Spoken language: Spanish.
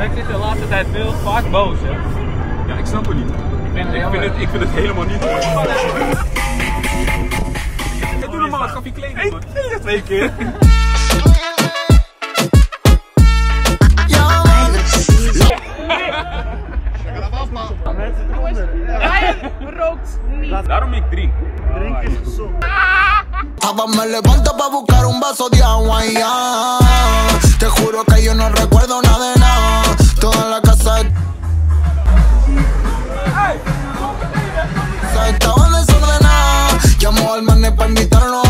Wij zitten de laatste tijd veel vaak boos, hè? Ja, ik snap het niet. Ik vind, Ik vind het, ik vind het helemaal niet mooi. Ja, doe normaal, het gaf je kleding. man. twee keer. Daarom ik drink. Papá me levanto pa' buscar un vaso de agua y ya. Te juro que yo no recuerdo nada de estaba desordenada.